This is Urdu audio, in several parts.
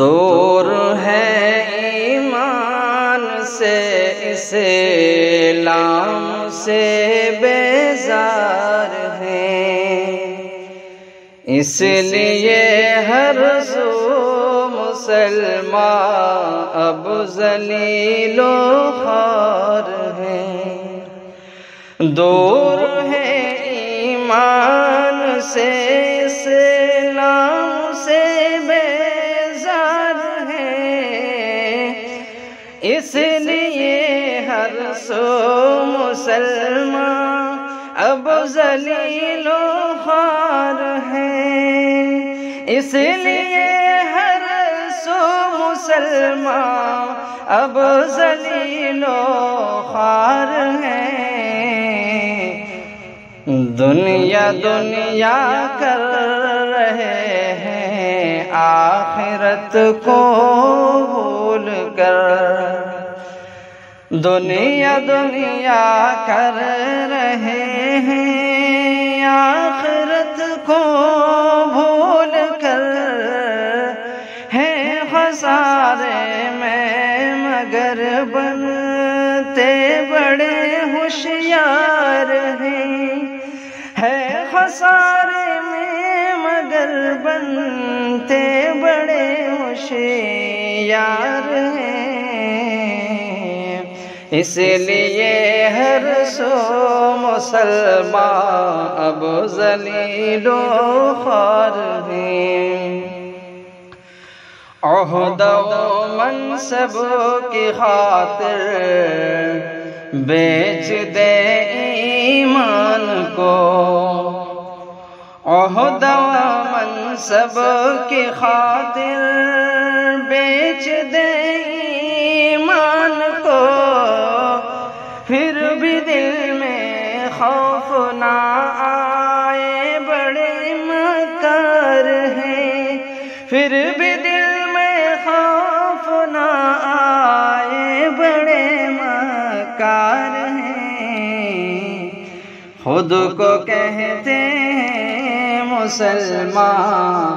دور ہے ایمان سے اسلام سے بیزار ہیں اس لیے ہر سو مسلمان اب ذلیل و خار ہیں دور ہے ایمان سے اس لیے ہر سو مسلمان اب ذلیل و خار ہے اس لیے ہر سو مسلمان اب ذلیل و خار ہے دنیا دنیا کر رہے ہیں، آخرت کو دنیا دنیا کر رہے ہیں، آخرت کو بھول کر ہے خسارے میں، مگر بنتے بڑے ہوشیار ہیں۔ ہے خسارے میں، مگر بنتے بڑے ہوشیار ہیں۔ اس لیے ہر سو مسلمان اب ذلیل و خار ہیں۔ عہد و منصب کی خاطر بیچ دے ایمان کو۔ عہد و منصب کی خاطر بیچ دے پھر بھی دل میں خوف نہ آئے، بڑے مکار ہیں۔ خود کو کہتے ہیں مسلمان،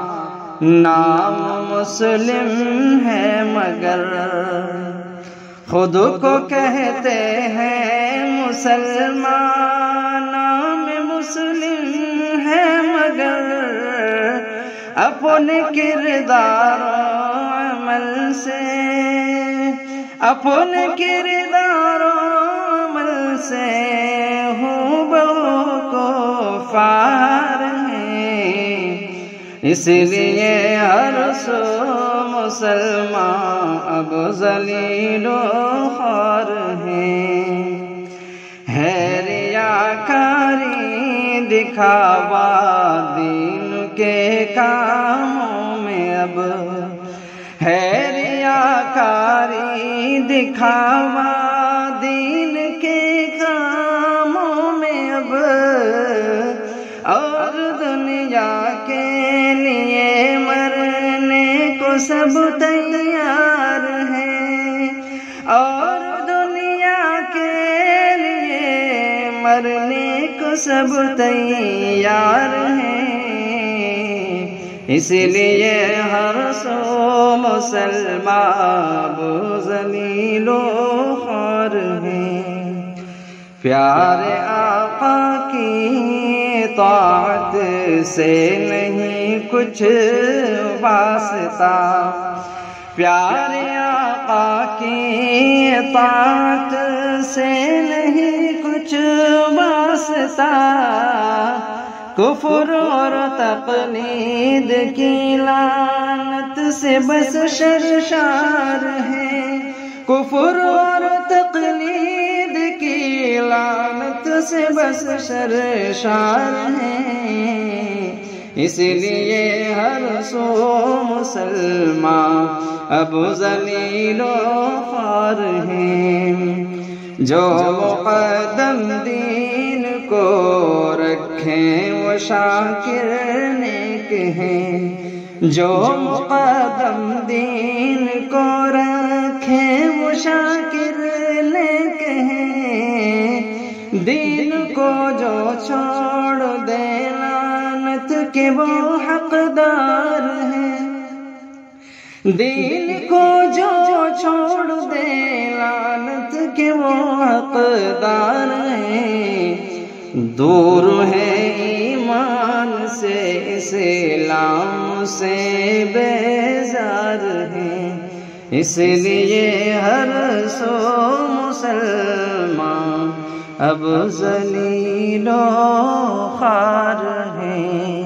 نام مسلم ہے مگر۔ خود کو کہتے ہیں مسلمان، نام مسلم ہے مگر۔ اپنے کردار عمل سے اپنے کردار عمل سے ہوں بہو کو فار ہیں اس لیے ہر سو مسلمان اب ذلیل و خار ہیں ہے ریاکاری دکھاوا دین کے کاموں میں اب ہے ریاکاری دکھاوا دین کے کاموں میں اب اور دنیا کے لیے مرنے کو سب تیار ہیں اور دنیا کے لیے مرنے کو سب تیار ہیں اس لیے ہر سو مسلمان زلیل و خار ہیں پیارے آقا کی طاعت سے نہیں کچھ واسطہ۔ پیارے آقا کی طاعت سے نہیں کچھ واسطہ۔ کفر اور تقلید کی لعنت سے بس شرشار ہے۔ کفر اور تقلید کی لعنت سے بس شرشار ہے۔ اس لیے ہر سو مسلمان اب ذلیل و خار ہیں۔ جو مقدم دین کو رکھیں وہ شاکر نیک ہیں جو مقدم دین کو رکھیں وہ شاکر نیک ہیں دین کو جو چھوڑ دے، لعنت کے وہ حقدار ہیں۔ دل کو جو چھوڑ دے لانت کے وہ حقدار ہیں۔ دور سے بیزار ہیں۔ اس لیے ہر سو مسلمان اب زلیل و خار ہیں۔